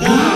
Yeah.